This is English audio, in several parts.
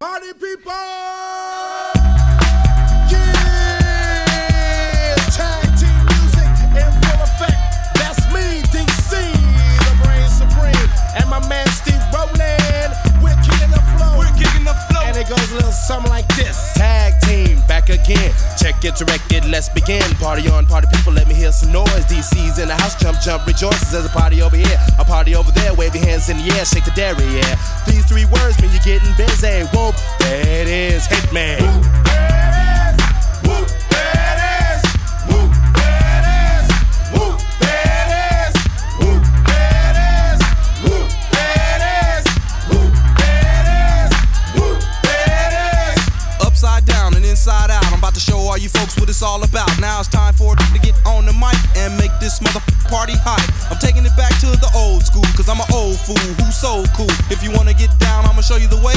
Party people! Yeah! Tag team music in full effect. That's me, DC, the brain supreme. And my man Steve Roll'n. We're kicking the flow. We're kicking the flow. And it goes a little something like this. Tag team back again. Check it directed, let's begin. Party on, party people, let me hear some noise. DC's in the house, jump, jump, rejoices. There's a party over here, a party over there. Wave your hands in the air, shake the dairy, yeah. These three words mean you're getting busy. Whoop, that is it is, Hitman. Whoop, it is. Whoop, it is. Whoop, there. Whoop, there. Whoop, there. Whoop, there. Whoop, there. Upside down and inside out. I'm about to show all you folks what it's all about. Now it's time and make this mother party hot. I'm taking it back to the old school, cause I'm an old fool who's so cool. If you wanna get down, I'ma show you the way.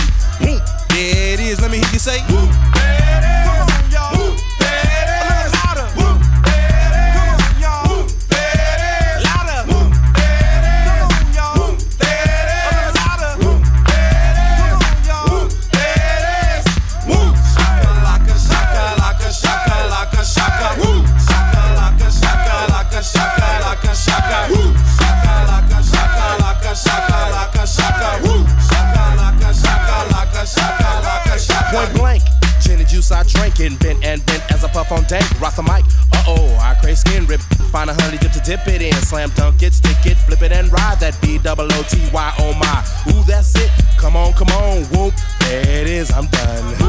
And bent and bent as I puff on dank. Rock the mic. Uh oh, I crave skin rip. Find a honey dip to dip it in. Slam dunk it, stick it, flip it and ride that B double O T Y. Oh my. Ooh, that's it. Come on, come on. Whoop. There it is. I'm done.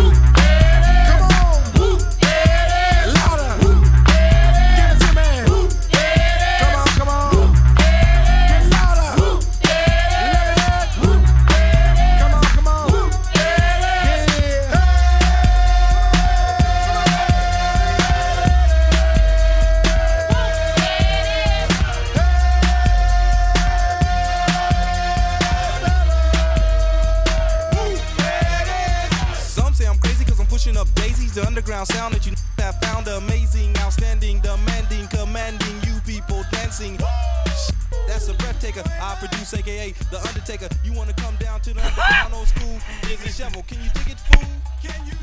Pushing up daisies. The underground sound that you have found amazing, outstanding, demanding, commanding you people dancing. That's a breath taker. I produce, aka The Undertaker. You wanna come down to the underground old school? Here's a shovel. Can you dig it, fool? Can you